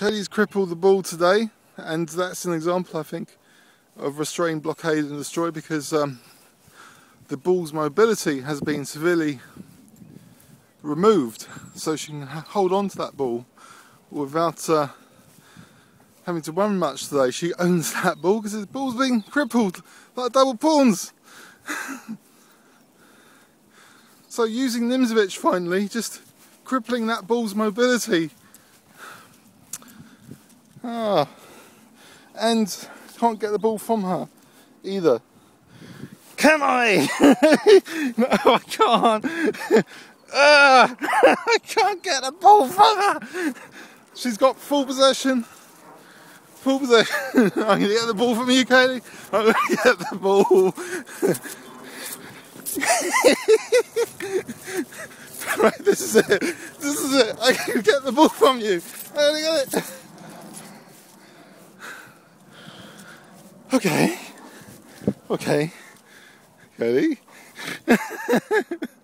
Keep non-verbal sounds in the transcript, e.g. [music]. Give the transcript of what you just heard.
Kaylie's crippled the ball today, and that's an example, I think, of restrain, blockade, and destroy because um, the ball's mobility has been severely removed, so she can hold on to that ball without uh, having to run much today. She owns [laughs] that ball because the ball's been crippled like double pawns. [laughs] so using Nimzovich finally, just crippling that ball's mobility Ah. And can't get the ball from her either. Can I? [laughs] no, I can't. Uh, [laughs] [laughs] I can't get the ball from her. She's got full possession. Full possession. I'm going to get the ball from you, Kaylie. I'm going to get the ball. right, this is it. This is it. I can get the ball from you. I'm going to get it. Okay. Okay. Ready? [laughs]